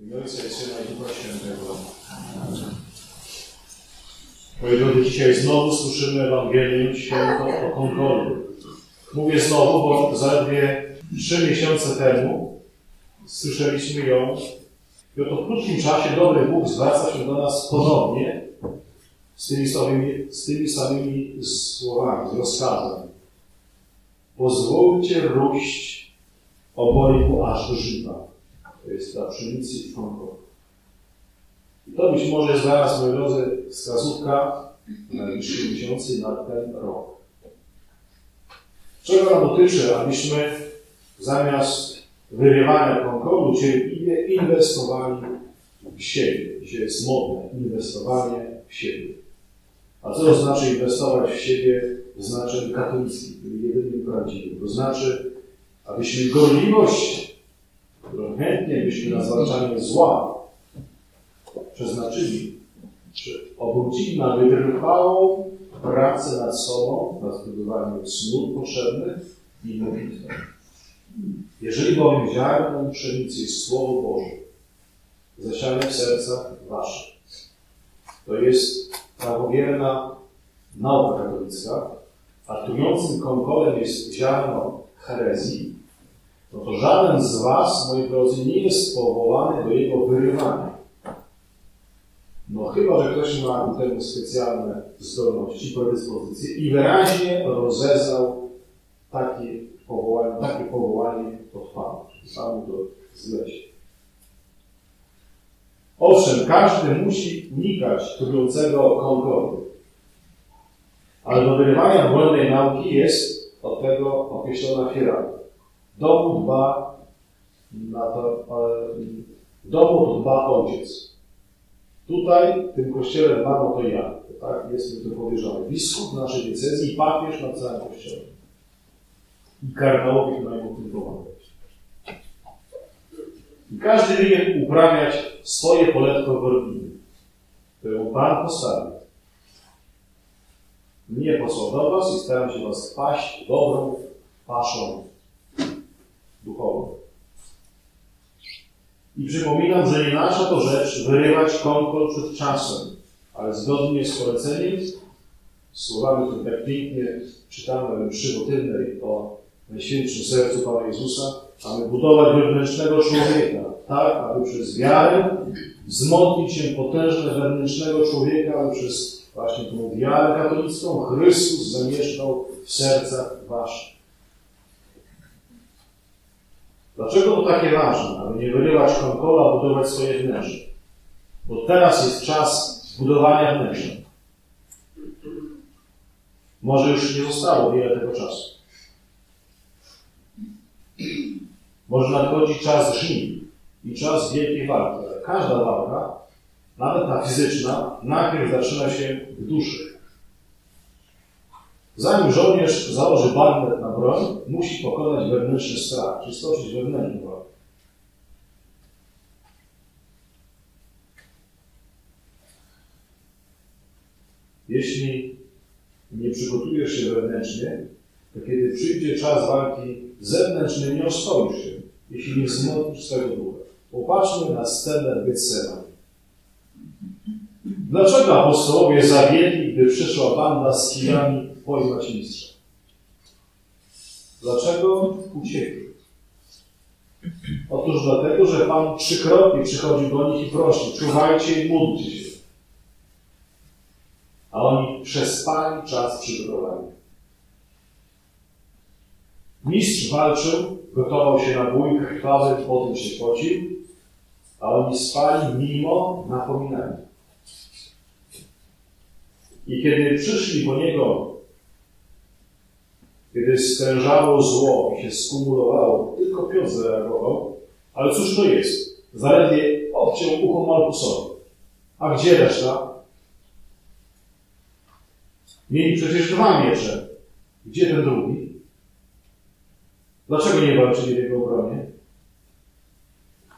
W Ojca i Syna i Świętego. Moi drodzy, dzisiaj znowu słyszymy Ewangelię Świętą o Konkordzie. Mówię znowu, bo zaledwie trzy miesiące temu słyszeliśmy ją i oto w krótkim czasie dobry Bóg zwraca się do nas ponownie z tymi samymi, z tymi samymi słowami, rozkazem. Pozwólcie róść obojgu aż do żywa. To jest dla pszenicy i członków. I to być może jest dla nas, moi drodzy, wskazówka na najbliższe miesiące i na ten rok. Czego nam dotyczy, abyśmy zamiast wyrywania konkordu cierpliwie inwestowali w siebie. Dzisiaj jest modne inwestowanie w siebie. A co to znaczy inwestować w siebie w znaczeniu katolickim, jedynym prawdziwym? To znaczy, abyśmy gorliwość, chętnie byśmy na zwalczanie zła przeznaczyli, czy obrócili na wytrwałą pracę nad sobą, nad zbudowaniem snów potrzebnych i modlitwą. Jeżeli bowiem ziarnem pszenicy jest Słowo Boże, zasiane w sercach waszych, to jest prawowierna nauka katolicka, a trującym konkolem jest ziarno herezji, no to żaden z was, moi drodzy, nie jest powołany do jego wyrywania. No chyba, że ktoś ma do tego specjalne zdolności, predyspozycje i wyraźnie rozeznał takie powołanie, takie powołanie od Pana. Sam to zleci. Owszem, każdy musi unikać trującego konkordu. Ale do wyrywania błędnej nauki jest od tego określona hierarchia. Domu dba na to, domu dba ojciec. Tutaj, w tym kościele dbam o to ja. Tak? Jestem tu powierzony. Biskup naszej diecezji i papież nad całym kościołem. I kardynałowie mają tym pomagać. I każdy winien uprawiać swoje poletko w rodzinie, którą Pan postawił. Mnie posłał do Was i staram się Was paść dobrą paszą duchową. I przypominam, że nie nasza to rzecz wyrywać konkol przed czasem, ale zgodnie z poleceniem, słowami, które tak pięknie czytamy w mszy o Najświętszym Sercu Pana Jezusa, mamy budować wewnętrznego człowieka, tak, aby przez wiarę wzmocnić się potężne wewnętrznego człowieka, aby przez właśnie tą wiarę katolicką Chrystus zamieszkał w sercach waszych. Dlaczego to takie ważne, aby nie wyrywać konkola, a budować swoje wnętrze? Bo teraz jest czas budowania wnętrza. Może już nie zostało wiele tego czasu. Może nadchodzi czas żniw i czas wielkiej walki. Każda walka, nawet ta fizyczna, najpierw zaczyna się w duszy. Zanim żołnierz założy bagnet na broń, musi pokonać wewnętrzny strach, czy stoczyć wewnętrzną walkę. Jeśli nie przygotujesz się wewnętrznie, to kiedy przyjdzie czas walki zewnętrznej, nie ostoisz się, jeśli nie wzmocnisz swego ducha. Popatrzmy na scenę Getsemani. Dlaczego apostołowie zawiedli, gdy przyszła banda z kijami pojmać mistrza? Dlaczego uciekli? Otóż dlatego, że Pan trzykrotnie przychodził do nich i prosi, czuwajcie i módlcie się. A oni przespali czas przygotowania. Mistrz walczył, gotował się na bój krwawy, potem się pocił, a oni spali mimo napominania. I kiedy przyszli po niego, kiedy stężało zło i się skumulowało, tylko Piotr zareagował, ale cóż to jest? Zaledwie obciął ucho Malkusowi. A gdzie reszta? Mieli przecież dwa miecze. Gdzie ten drugi? Dlaczego nie walczyli w jego obronie?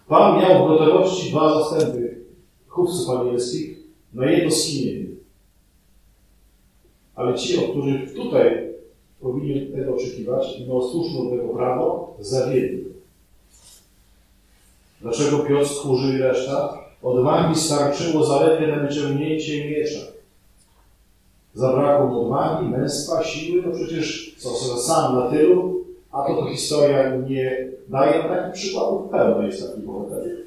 Pan miał w gotowości dwa zastępy chówców anielskich na jego skinienie. Ale ci, o których tutaj powinien tego oczekiwać słuszne do tego prawo, zawiedli. Dlaczego Piotr tchórzy i reszta? Odwagi starczyło zaledwie na wyciągnięcie miecza. Zabrakło mu odwagi, męstwa, siły, no przecież co, sam na tylu, a to to historia nie daje takich przykładów, pełno jest takich bohaterów.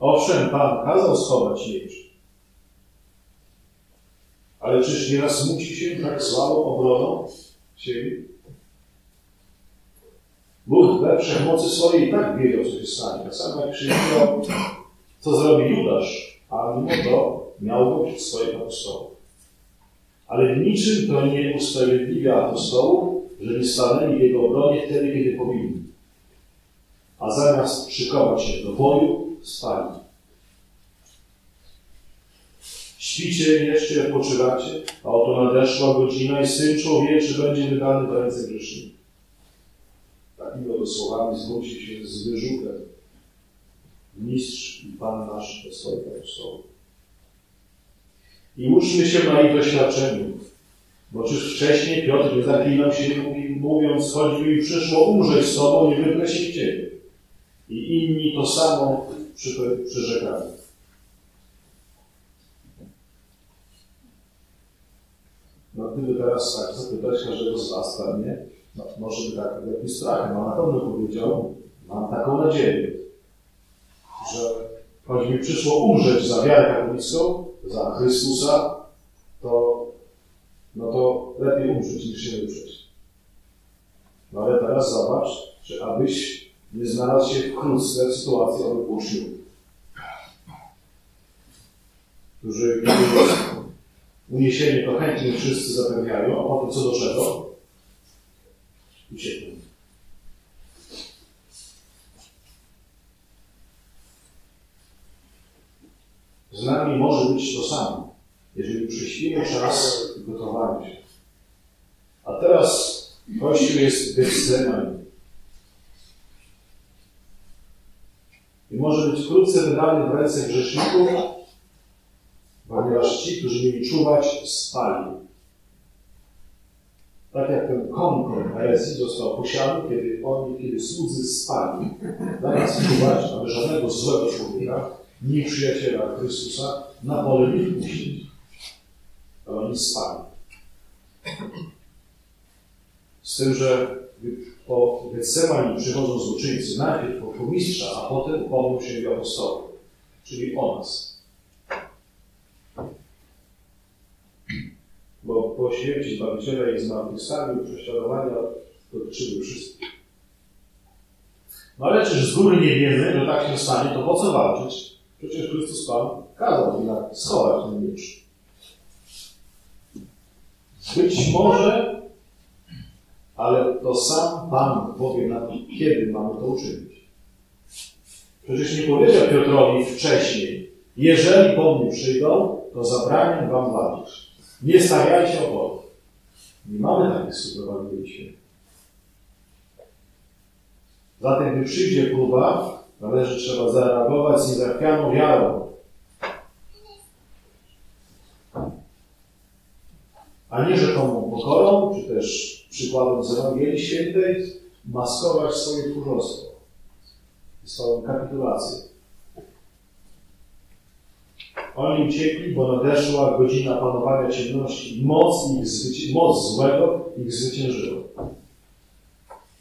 Owszem, Pan kazał schować miecz, ale czyż nieraz musi się tak słabą obroną siebie? Bóg we wszechmocy swojej i tak wiedział, co się stanie. Tak samo jak przyjechał, co zrobi Judasz, a mimo to miał go przed swoich apostołów. Ale niczym to nie usprawiedliwia apostołów, że nie stanęli w jego obronie wtedy, kiedy powinni. A zamiast szykować się do boju, spali. Śpicie jeszcze, jak poczywacie, a oto nadeszła godzina i Syn Człowieczy będzie wydany w ręce grzeszników. Takimi oto słowami zwróci się z wyżuchem Mistrz i Pan nasz do swoich apostołów. I uczmy się na ich doświadczeniu, bo czyż wcześniej Piotr nie zaklinał się, mówiąc, choćby mi przyszło umrzeć z Tobą, nie wybrę się Ciebie. I inni to samo przyrzekali. No gdyby teraz tak zapytać każdego z Was pewnie, no, może by tak jakiś strach, no na pewno powiedział, mam taką nadzieję, że choć mi przyszło umrzeć za wiarę katolicką, za Chrystusa, to, no to lepiej umrzeć niż się ruszać. No ale teraz zobacz, że abyś nie znalazł się wkrótce w sytuacji owych uczniów, którzy uniesienie to chętnie wszyscy zapewniają, a potem co do czego? Uciekną. Z nami może być to samo, jeżeli prześpimy czas gotowania się. A teraz Kościół jest Getsemani. I może być wkrótce wydany w ręce grzeszników, ci, którzy mieli czuwać, spali. Tak jak ten konkord herezji został posiadany, kiedy oni, kiedy słudzy spali, zamiast czuwać, aby żadnego złego człowieka, nie przyjaciela Chrystusa, na pole nie wpuścić. Ale oni spali. Z tym, że po Getsemani przychodzą złoczyńcy, najpierw po mistrza, a potem upomną się i apostołów, czyli o nas. Bo po śmierci Zbawiciela i zmartwychwstaniu prześladowania dotyczyły wszystkich. No ale czyż z góry nie wiemy, że tak się stanie, to po co walczyć? Przecież Chrystus Pan kazał jednak schować ten miecz. Być może, ale to sam Pan powie nam, kiedy mamy to uczynić. Przecież nie powiedział Piotrowi wcześniej, jeżeli po mnie przyjdą, to zabraniam wam walczyć. Nie stawiajcie oporu. Nie mamy takich w Ewangelii Zatem, gdy przyjdzie próba, należy trzeba zareagować z niezachwianą wiarą. A nie rzekomą pokorą, czy też przykładem z Ewangelii Świętej, maskować swoje tchórzostwo swoją kapitulację. Oni uciekli, bo nadeszła godzina panowania ciemności. Moc, ich moc złego ich zwyciężyła.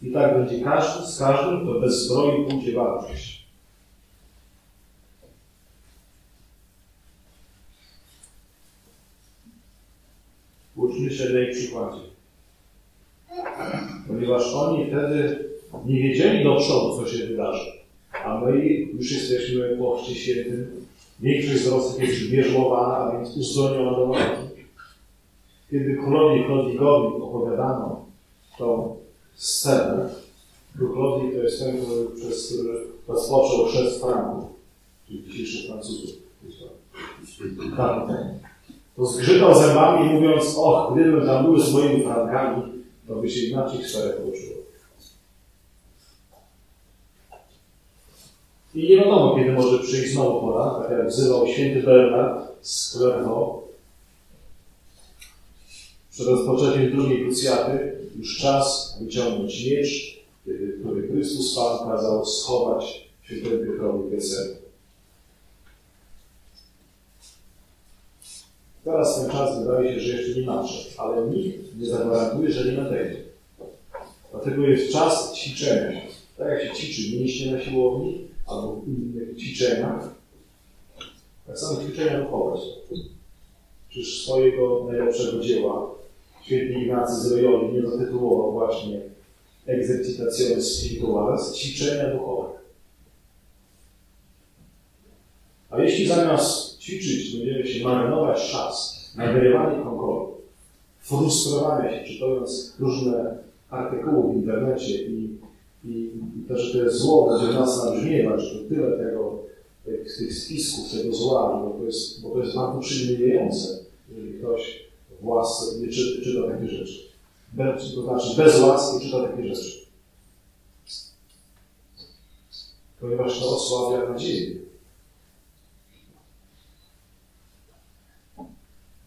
I tak będzie każdy z każdym, kto bez zbroi pójdzie walczyć. Uczmy się na ich przykładzie. Ponieważ oni wtedy nie wiedzieli do przodu, co się wydarzy. A my już jesteśmy po Chrzcie Świętym Większość z was jest wierzłowana, a więc uzdolniona do walki. Kiedy królowi Klodigowi opowiadano tą scenę, Klodwig to jest ten, który, przez który rozpoczął chrzest Franków, czyli dzisiejszych Francuzów. Tak. To zgrzytał zębami mówiąc, och, gdybym tam był z moimi Frankami, to by się inaczej historia położyła. I nie wiadomo, kiedy może przyjść znowu pora, tak jak wzywał święty Bernard z Clairvaux. Przed rozpoczęciem drugiej krucjaty już czas wyciągnąć miecz który Chrystus Pan kazał schować świętemu Piotrowi Gesem. Teraz ten czas wydaje się, że jeszcze nie nadszedł, ale nikt nie zagwarantuje, że nie nadejdzie. Dlatego jest czas ćwiczenia. Tak jak się ćwiczy mięśnie na siłowni albo w innych ćwiczeniach, tak samo ćwiczenia duchowe. Czyż swojego najlepszego dzieła święty Ignacy z Loyoli nie zatytułował właśnie Exercitationes Spirituales, ćwiczenia duchowe. A jeśli zamiast ćwiczyć będziemy się marynować czas na wyrywanie konkordu, frustrowania się, czytając różne artykuły w internecie i, i, i to jest zło będzie w nas nabrzmiewać, że tyle tego, tych, tych spisków, tego zła, bo to jest, bo to jest bardzo przyjmujące, jeżeli ktoś włas, nie czy, czyta takie rzeczy. Bez, to znaczy bez łaski czyta takie rzeczy. Ponieważ to osłabia nadzieję.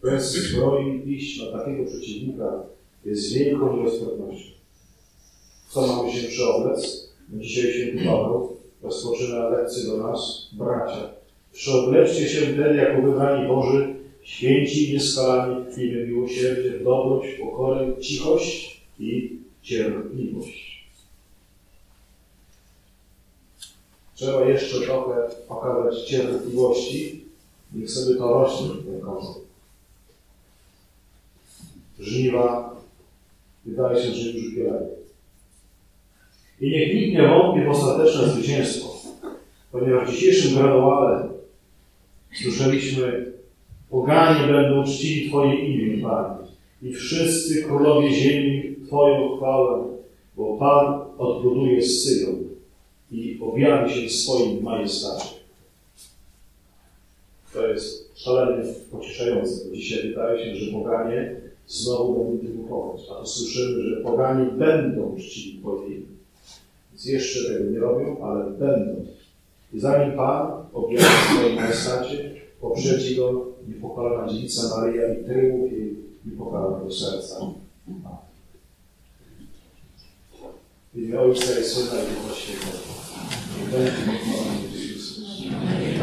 Bez zbroi iść na takiego przeciwnika jest wielką nieroztropnością. Co mamy się przyoblec? Dzisiaj święty Paweł rozpoczyna lekcję do nas, bracia. Przyobleczcie się wtedy jako wybrani Boży, święci i nieskalani, tkliwy miłosierdzie, dobroć, pokorę, cichość i cierpliwość. Trzeba jeszcze trochę okazać cierpliwości, niech sobie to rośnie ten koncept. Żniwa wydaje się, że już upierają. I niech nikt nie wątpi w ostateczne zwycięstwo, ponieważ w dzisiejszym graduale słyszeliśmy, poganie będą czcili Twoje imię, Panie, i wszyscy królowie ziemi Twoją chwałę, bo Pan odbuduje Syjon i objawi się w swoim majestacie. To jest szalenie pocieszające, bo dzisiaj wydaje się, że poganie znowu będą triumfować, a to słyszymy, że poganie będą czcili Twoje imię. Więc jeszcze tego nie robią, ale będą. I zanim Pan objawi w swoim majestacie, poprzedzi go niepokalana dziewica Maryja i tyłów jej niepokalane do serca. W imię Ojca i Syna i Ducha Świętego. Niech